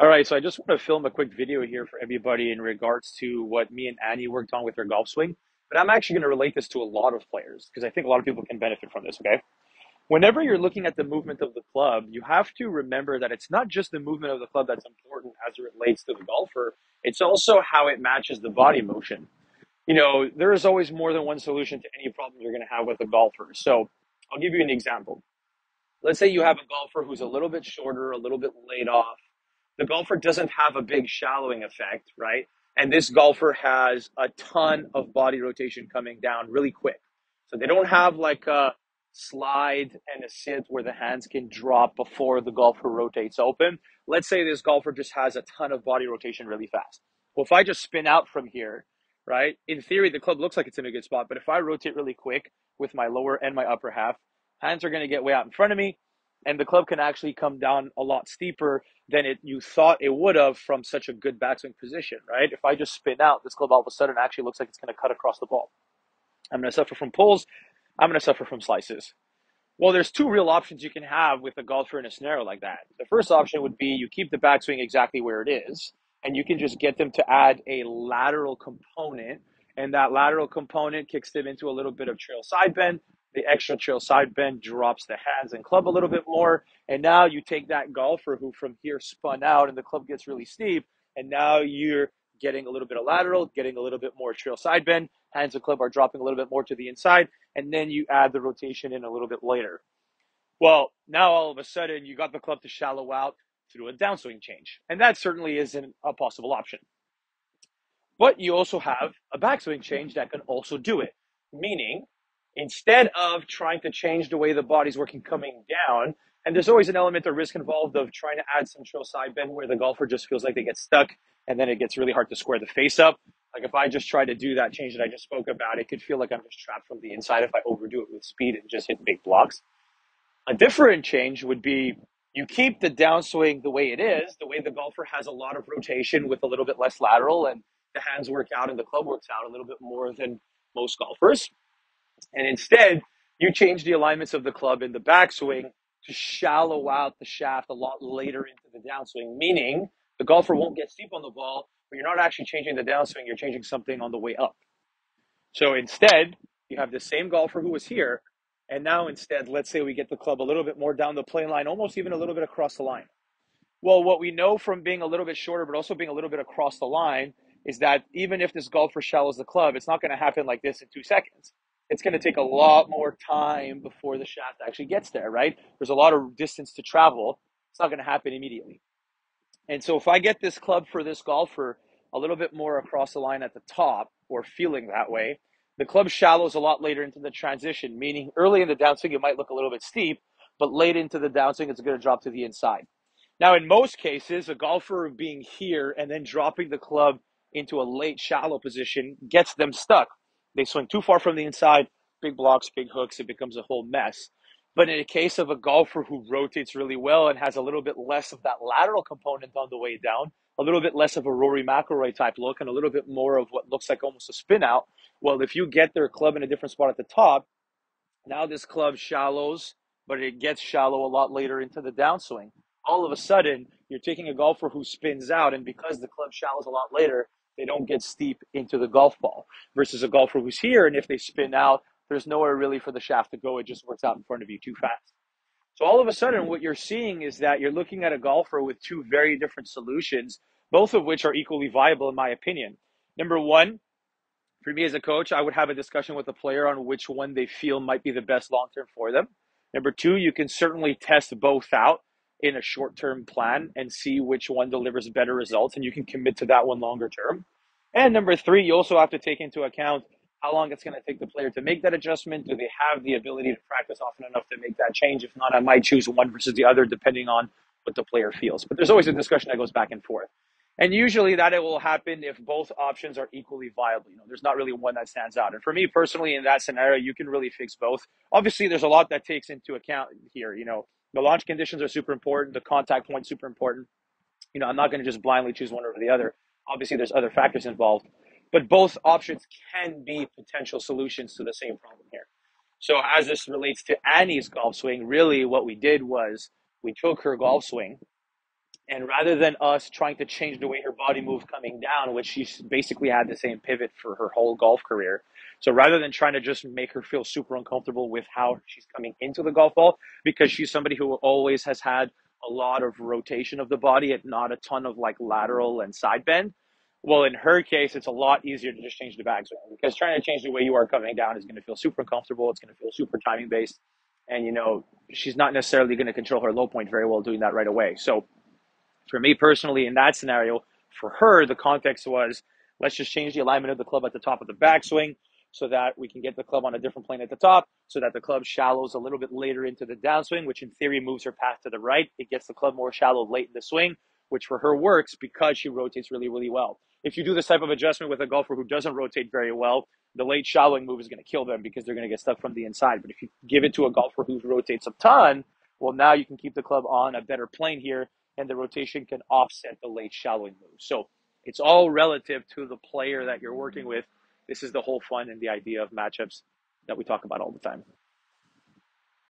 All right, so I just want to film a quick video here for everybody in regards to what me and Annie worked on with her golf swing. But I'm actually going to relate this to a lot of players because I think a lot of people can benefit from this, okay? Whenever you're looking at the movement of the club, you have to remember that it's not just the movement of the club that's important as it relates to the golfer, it's also how it matches the body motion. You know, there is always more than one solution to any problem you're going to have with a golfer. So I'll give you an example. Let's say you have a golfer who's a little bit shorter, a little bit laid off the golfer doesn't have a big shallowing effect, right? And this golfer has a ton of body rotation coming down really quick. So they don't have like a slide and a sit where the hands can drop before the golfer rotates open. Let's say this golfer just has a ton of body rotation really fast. Well, if I just spin out from here, right? In theory, the club looks like it's in a good spot, but if I rotate really quick with my lower and my upper half, hands are going to get way out in front of me and the club can actually come down a lot steeper than it you thought it would have from such a good backswing position, right? If I just spin out, this club all of a sudden actually looks like it's going to cut across the ball. I'm going to suffer from pulls. I'm going to suffer from slices. Well, there's two real options you can have with a golfer in a scenario like that. The first option would be you keep the backswing exactly where it is, and you can just get them to add a lateral component, and that lateral component kicks them into a little bit of trail side bend, the extra trail side bend drops the hands and club a little bit more. And now you take that golfer who from here spun out and the club gets really steep. And now you're getting a little bit of lateral, getting a little bit more trail side bend. Hands and club are dropping a little bit more to the inside. And then you add the rotation in a little bit later. Well, now all of a sudden you got the club to shallow out through a downswing change. And that certainly isn't a possible option. But you also have a backswing change that can also do it. Meaning instead of trying to change the way the body's working coming down. And there's always an element of risk involved of trying to add some trail side bend where the golfer just feels like they get stuck and then it gets really hard to square the face up. Like if I just try to do that change that I just spoke about, it could feel like I'm just trapped from the inside if I overdo it with speed and just hit big blocks. A different change would be you keep the downswing the way it is, the way the golfer has a lot of rotation with a little bit less lateral and the hands work out and the club works out a little bit more than most golfers. And instead, you change the alignments of the club in the backswing to shallow out the shaft a lot later into the downswing, meaning the golfer won't get steep on the ball, but you're not actually changing the downswing, you're changing something on the way up. So instead, you have the same golfer who was here, and now instead, let's say we get the club a little bit more down the plane line, almost even a little bit across the line. Well, what we know from being a little bit shorter, but also being a little bit across the line, is that even if this golfer shallows the club, it's not going to happen like this in two seconds it's going to take a lot more time before the shaft actually gets there, right? There's a lot of distance to travel. It's not going to happen immediately. And so if I get this club for this golfer a little bit more across the line at the top or feeling that way, the club shallows a lot later into the transition, meaning early in the downswing it might look a little bit steep, but late into the downswing it's going to drop to the inside. Now, in most cases, a golfer being here and then dropping the club into a late shallow position gets them stuck they swing too far from the inside, big blocks, big hooks, it becomes a whole mess. But in a case of a golfer who rotates really well and has a little bit less of that lateral component on the way down, a little bit less of a Rory McIlroy type look, and a little bit more of what looks like almost a spin out. Well, if you get their club in a different spot at the top, now this club shallows, but it gets shallow a lot later into the downswing. All of a sudden, you're taking a golfer who spins out, and because the club shallows a lot later, they don't get steep into the golf ball versus a golfer who's here. And if they spin out, there's nowhere really for the shaft to go. It just works out in front of you too fast. So all of a sudden, what you're seeing is that you're looking at a golfer with two very different solutions, both of which are equally viable, in my opinion. Number one, for me as a coach, I would have a discussion with the player on which one they feel might be the best long term for them. Number two, you can certainly test both out in a short term plan and see which one delivers better results, and you can commit to that one longer term. And number three, you also have to take into account how long it's going to take the player to make that adjustment. Do they have the ability to practice often enough to make that change? If not, I might choose one versus the other depending on what the player feels. But there's always a discussion that goes back and forth. And usually that it will happen if both options are equally viable. You know, there's not really one that stands out. And for me personally, in that scenario, you can really fix both. Obviously, there's a lot that takes into account here. You know, the launch conditions are super important. The contact point super important. You know, I'm not going to just blindly choose one over the other. Obviously, there's other factors involved, but both options can be potential solutions to the same problem here. So, as this relates to Annie's golf swing, really what we did was we took her golf swing And rather than us trying to change the way her body moves coming down, which she basically had the same pivot for her whole golf career. So rather than trying to just make her feel super uncomfortable with how she's coming into the golf ball, because she's somebody who always has had a lot of rotation of the body and not a ton of like lateral and side bend. Well, in her case, it's a lot easier to just change the backswing because trying to change the way you are coming down is going to feel super uncomfortable. It's going to feel super timing based. And, you know, she's not necessarily going to control her low point very well doing that right away. So, for me personally, in that scenario, for her, the context was let's just change the alignment of the club at the top of the backswing so that we can get the club on a different plane at the top, so that the club shallows a little bit later into the downswing, which in theory moves her path to the right. It gets the club more shallow late in the swing, which for her works because she rotates really, really well. If you do this type of adjustment with a golfer who doesn't rotate very well, the late shallowing move is going to kill them because they're going to get stuck from the inside. But if you give it to a golfer who rotates a ton, well, now you can keep the club on a better plane here and the rotation can offset the late shallowing move. So it's all relative to the player that you're working with. This is the whole fun and the idea of matchups that we talk about all the time.